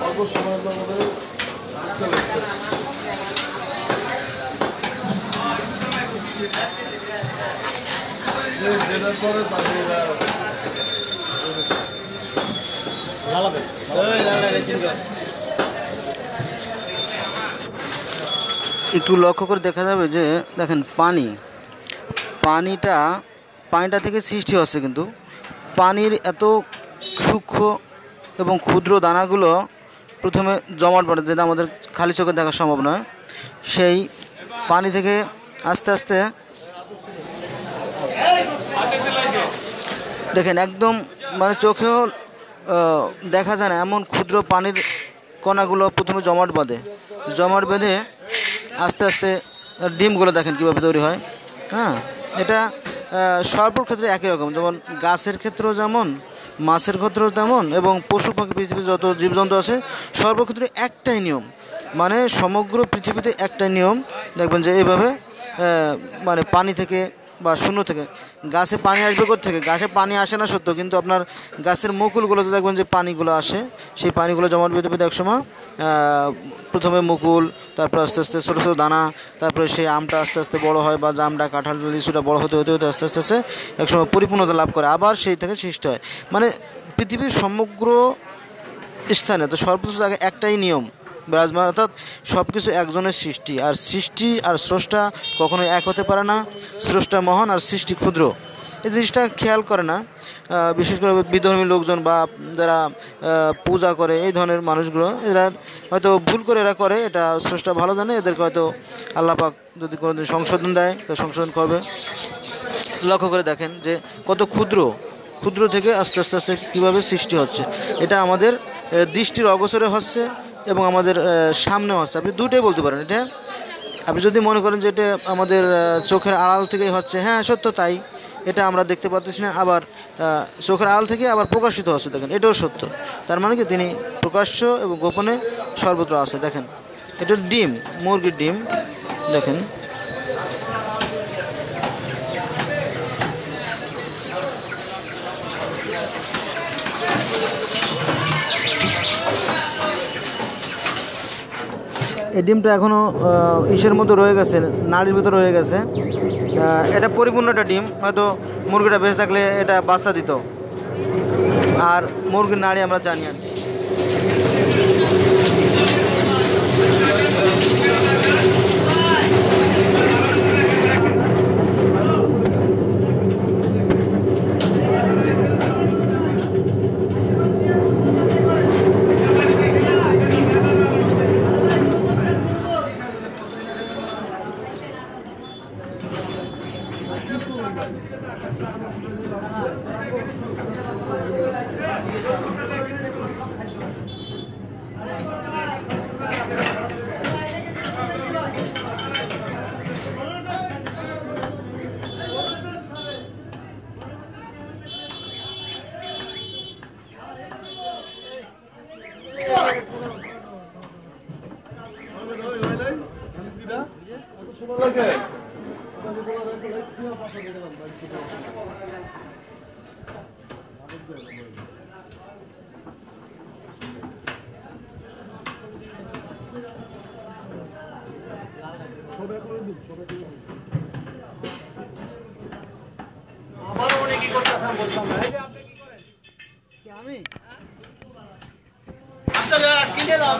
অল্প সময়ের মধ্যে চলেছে যে জেনার পরে একটু লক্ষ্য করে দেখা যাবে যে, দেখেন পানি। পানিটা পানিটা থেকে সৃষ্টি হচ্ছে কিন্তু। পানির এত সূক্ষ্ম এবং ক্ষুদ্র দানাগুলো প্রথমে জমাট পড়ে যেটা আমাদের খালি চোখে দেখা সম্ভব নয়। সেই পানি থেকে আস্তে আস্তে দেখেন একদম মানে চোখেও দেখা যায় না, এমন ক্ষুদ্র পানির কণাগুলো প্রথমে জমাট বাঁধে। জমাট বেঁধে আস্তে আস্তে ডিমগুলো দেখেন কীভাবে তৈরি হয়। হ্যাঁ এটা সর্বর ক্ষেত্রে একই রকম। যেমন গাছের ক্ষেত্রেও যেমন, মাছের ক্ষেত্রেও তেমন এবং পশু পাখি, পৃথিবীর যত জীবজন্তু আছে সর্বক্ষেত্রে একটাই নিয়ম। মানে সমগ্র পৃথিবীতে একটাই নিয়ম। দেখবেন যে এইভাবে মানে পানি থেকে বা শূন্য থেকে। গাছে পানি আসবে থেকে গাছে পানি আসে না সত্য, কিন্তু আপনার গাছের মুকুলগুলোতে দেখবেন যে পানিগুলো আসে। সেই পানিগুলো জমাট বেঁধে বেঁধে একসময় প্রথমে মুকুল, তারপর আস্তে আস্তে ছোটো ছোটো দানা, তারপরে সেই আমটা আস্তে আস্তে বড় হয় বা জামটা, কাঁঠাল লিচুটা বড় হতে হতে হতে আস্তে আস্তে আস্তে একসময় পরিপূর্ণতা লাভ করে, আবার সেই থেকে সৃষ্টি হয়। মানে পৃথিবীর সমগ্র স্থানে তো সর্বোচ্চ জায়গায় একটাই নিয়ম বিরাজমান, অর্থাৎ সব কিছু একজনের সৃষ্টি। আর সৃষ্টি আর স্রষ্টা কখনোই এক হতে পারে না। স্রষ্টা মহান আর সৃষ্টি ক্ষুদ্র। এই জিনিসটা খেয়াল করে না। বিশেষ করে বিধর্মী লোকজন বা যারা পূজা করে, এই ধরনের মানুষগুলো, এরা হয়তো ভুল করে এরা করে, এটা স্রষ্টা ভালো জানে, এদেরকে হয়তো আল্লাপাক যদি কোনোদিন সংশোধন দেয়, তো সংশোধন করবে। লক্ষ্য করে দেখেন যে কত ক্ষুদ্র ক্ষুদ্র থেকে আস্তে আস্তে আস্তে কীভাবে সৃষ্টি হচ্ছে। এটা আমাদের দৃষ্টির অগোচরে হচ্ছে। এবং আমাদের সামনেও আছে। আপনি দুটোই বলতে পারেন, এটা? আপনি যদি মনে করেন যে এটা আমাদের চোখের আড়াল থেকেই হচ্ছে হ্যাঁ সত্য তাই, এটা আমরা দেখতে পাচ্ছি না, আবার চোখের আড়াল থেকে আবার প্রকাশিত হচ্ছে, দেখেন, এটাও সত্য। তার মানে কি, তিনি প্রকাশ্য এবং গোপনে সর্বত্র আছে, দেখেন। এটা ডিম, মুরগির ডিম, দেখেন। এই ডিমটা এখনও ইসের মতো রয়ে গেছে, নাড়ির মতো রয়ে গেছে এটা পরিপূর্ণ একটা ডিম, হয়তো মুরগিটা বেশ থাকলে এটা বাচ্চা দিত আর মুরগির নাড়ি আমরা জানি আর কি। Okay. আমার অনেক কি করতে বলতাম না এই আমি আপনারা কিনে লাভ